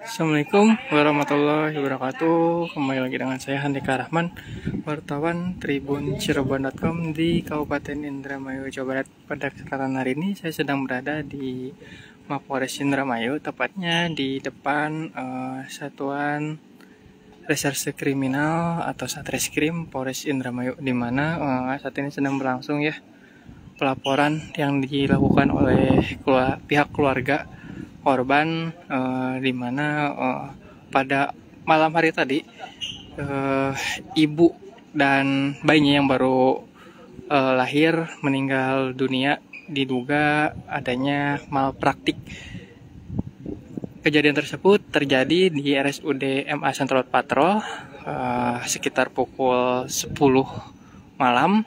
Assalamualaikum warahmatullahi wabarakatuh. Kembali lagi dengan saya Handika Rahman Wartawan Tribun Cirebon.com di Kabupaten Indramayu, Jawa Barat. Pada kesempatan hari ini saya sedang berada di Mapores Indramayu Tepatnya di depan uh, Satuan Reserse Kriminal atau Satreskrim Polres Indramayu di mana uh, saat ini sedang berlangsung ya pelaporan yang dilakukan oleh pihak keluarga korban uh, di mana uh, pada malam hari tadi uh, ibu dan bayinya yang baru uh, lahir meninggal dunia diduga adanya malpraktik. Kejadian tersebut terjadi di RSUD MA Central Patrol uh, sekitar pukul 10 malam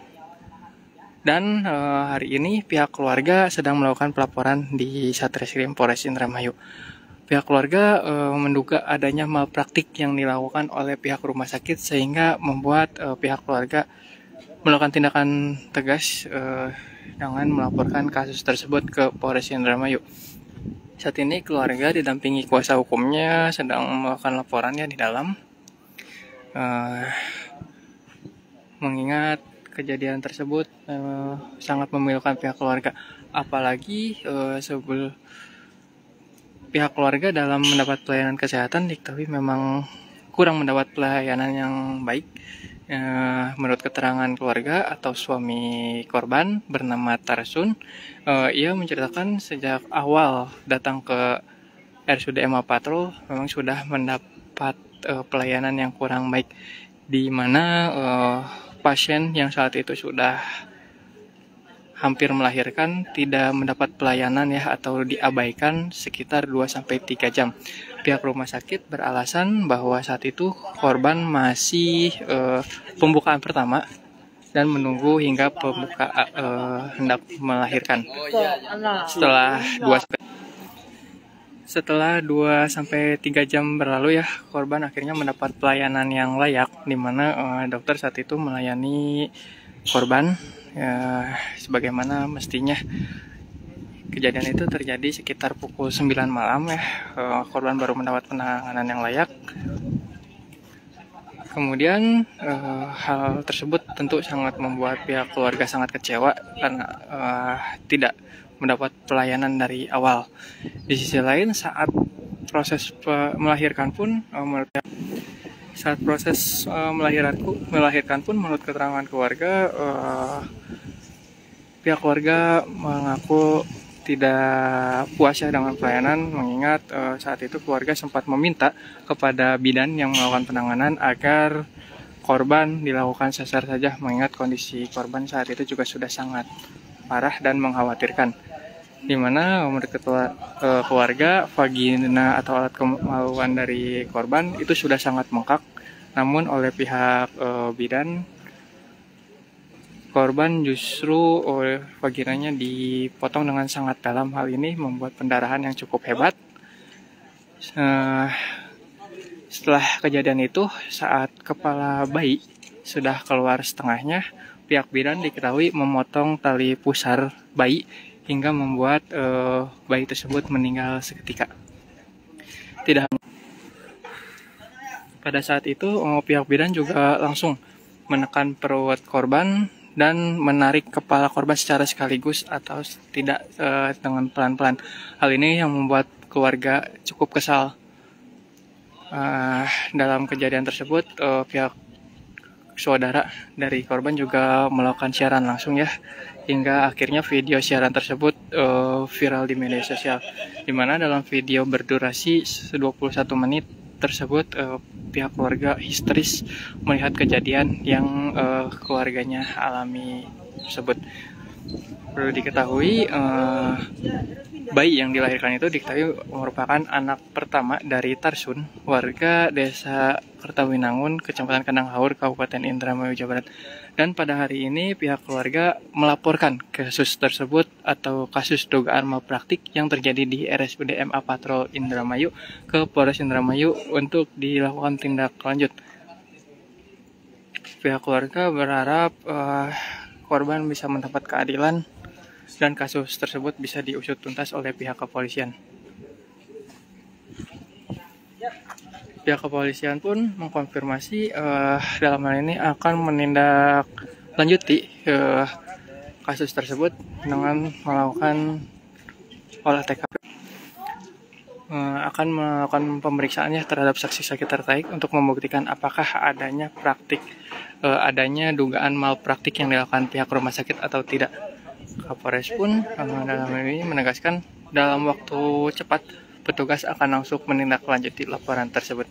dan uh, hari ini pihak keluarga sedang melakukan pelaporan di Satreskrim Polres Indramayu. Pihak keluarga uh, menduga adanya malpraktik yang dilakukan oleh pihak rumah sakit sehingga membuat uh, pihak keluarga melakukan tindakan tegas uh, dengan melaporkan kasus tersebut ke Polres Indramayu. Saat ini keluarga didampingi kuasa hukumnya sedang melakukan laporannya di dalam. Uh, mengingat kejadian tersebut uh, sangat memilukan pihak keluarga. Apalagi uh, sebelum pihak keluarga dalam mendapat pelayanan kesehatan diketahui memang kurang mendapat pelayanan yang baik. Uh, menurut keterangan keluarga atau suami korban bernama Tarsun, uh, ia menceritakan sejak awal datang ke RSUD MA Patrol memang sudah mendapat uh, pelayanan yang kurang baik di mana uh, pasien yang saat itu sudah hampir melahirkan tidak mendapat pelayanan ya atau diabaikan sekitar 2 sampai 3 jam. Pihak rumah sakit beralasan bahwa saat itu korban masih uh, pembukaan pertama dan menunggu hingga pembuka uh, hendak melahirkan. Setelah 2 sampai setelah 2 sampai 3 jam berlalu ya, korban akhirnya mendapat pelayanan yang layak di mana uh, dokter saat itu melayani korban ya sebagaimana mestinya. Kejadian itu terjadi sekitar pukul 9 malam ya. Uh, korban baru mendapat penanganan yang layak. Kemudian uh, hal tersebut tentu sangat membuat pihak keluarga sangat kecewa karena uh, tidak mendapat pelayanan dari awal. Di sisi lain saat proses melahirkan pun uh, saat proses uh, melahirkanku melahirkan pun menurut keterangan keluarga pihak keluarga mengaku tidak puas ya dengan pelayanan mengingat saat itu keluarga sempat meminta kepada bidan yang melakukan penanganan agar korban dilakukan sesar saja mengingat kondisi korban saat itu juga sudah sangat parah dan mengkhawatirkan di mana menurut ketua uh, keluarga vagina atau alat kemaluan dari korban itu sudah sangat bengkak namun oleh pihak uh, bidan korban justru oleh vaginanya dipotong dengan sangat dalam. Hal ini membuat pendarahan yang cukup hebat. Uh, setelah kejadian itu saat kepala bayi sudah keluar setengahnya pihak bidan diketahui memotong tali pusar bayi hingga membuat uh, bayi tersebut meninggal seketika. Tidak pada saat itu uh, pihak bidan juga langsung menekan perut korban dan menarik kepala korban secara sekaligus atau tidak uh, dengan pelan-pelan. Hal ini yang membuat keluarga cukup kesal. Uh, dalam kejadian tersebut, uh, pihak saudara dari korban juga melakukan siaran langsung ya hingga akhirnya video siaran tersebut uh, viral di media sosial di mana dalam video berdurasi 21 menit tersebut uh, pihak keluarga histeris melihat kejadian yang uh, keluarganya alami tersebut. Perlu diketahui uh, bayi yang dilahirkan itu diketahui merupakan anak pertama dari Tarsun, warga desa Kertawinangun, Kecamatan Kandang Haur, Kabupaten Indramayu, Jawa Barat. Dan pada hari ini pihak keluarga melaporkan kasus tersebut atau kasus dugaan malpraktik yang terjadi di RSUD MA Patrol Indramayu ke Polres Indramayu untuk dilakukan tindak lanjut. Pihak keluarga berharap uh, korban bisa mendapat keadilan dan kasus tersebut bisa diusut tuntas oleh pihak kepolisian. Pihak kepolisian pun mengkonfirmasi uh, dalam hal ini akan menindaklanjuti uh, kasus tersebut dengan melakukan olah TKP uh, akan melakukan pemeriksaannya terhadap saksi-saksi terkait untuk membuktikan apakah adanya praktik uh, adanya dugaan malpraktik yang dilakukan pihak rumah sakit atau tidak. Kapolres pun uh, dalam ini menegaskan dalam waktu cepat petugas akan langsung menindaklanjuti laporan tersebut.